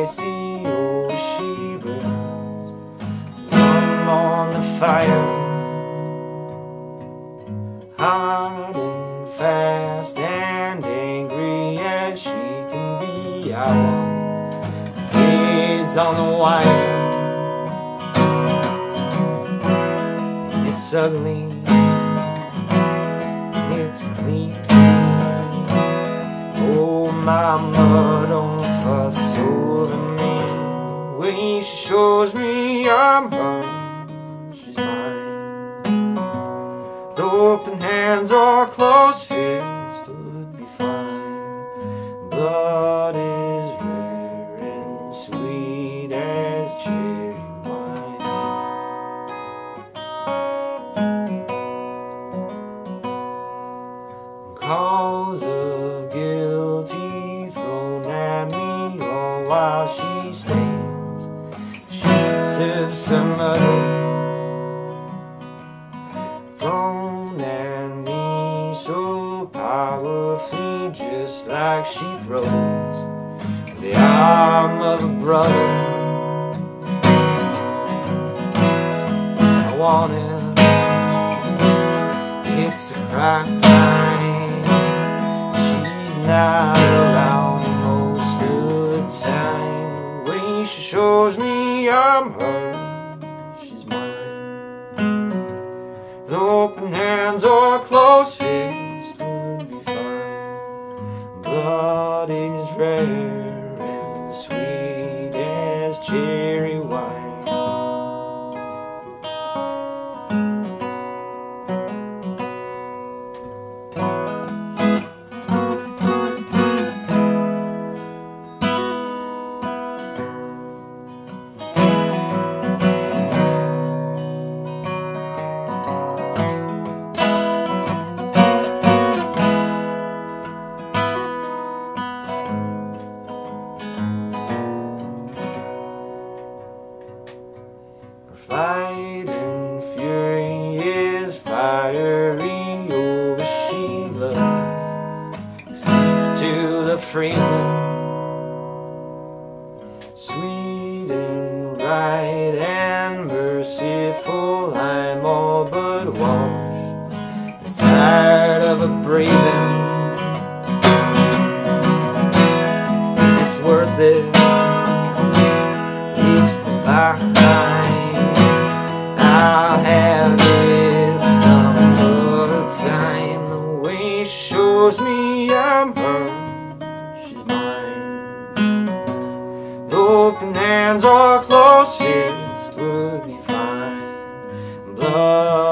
I see oh she burns. I'm on the fire, hot and fast and angry as she can be. I walk, gaze on the wire. It's ugly, it's clean. Oh, mama, don't fuss over me. When she shows me I'm her, she's mine. The open hands or closed fist Of somebody thrown at me so powerfully, just like she throws the arm of a brother. I want it. It's a crime. She's not around most of the time. The way she shows me I'm her, hands or closed fist would be fine. Blood is rare and sweet as cherry fighting fury is fiery, oh, but she sleep to the freezing. Sweet and right and merciful, I'm all but washed. tired of a breathing. It's worth it. I'll have this time. The way she shows me I'm she's mine. Open hands or closed fists would be fine. Blood.